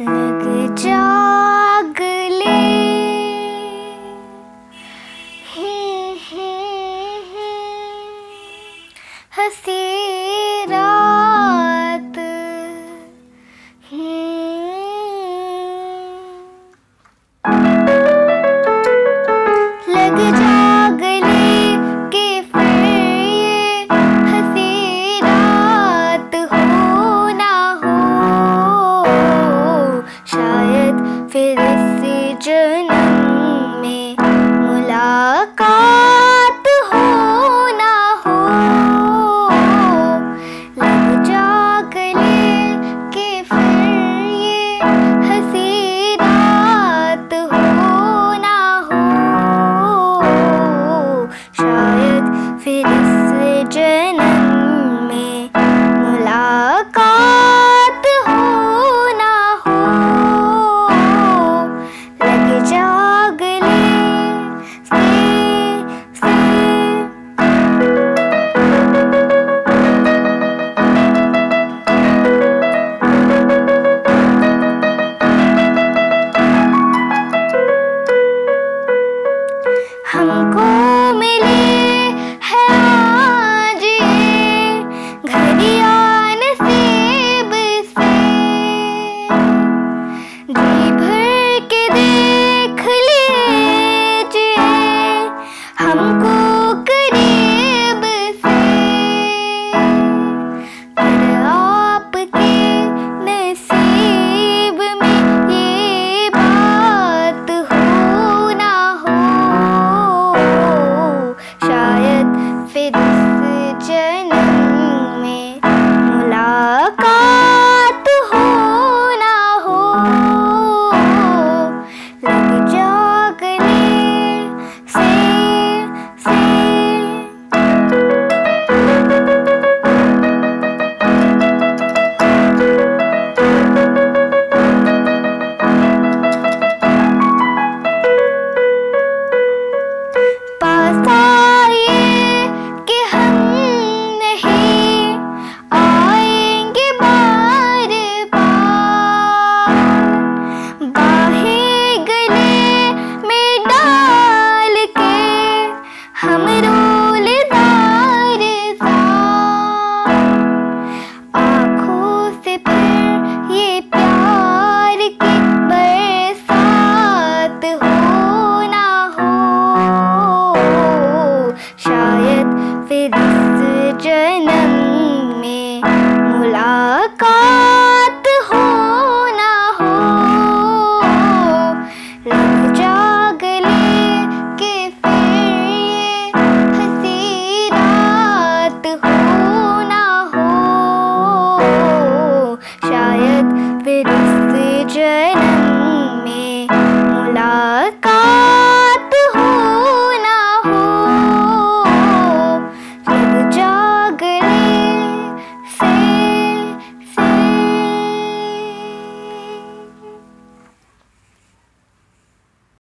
रग जाग ले। हँसी could this see It's the journey. फिर जन्म में मुलाकात हो ना हो। लग जागले के फिर हसी रात हो ना हो। शायद फिर जन्म में मुलाकात